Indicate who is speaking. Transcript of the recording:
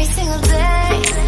Speaker 1: every single day.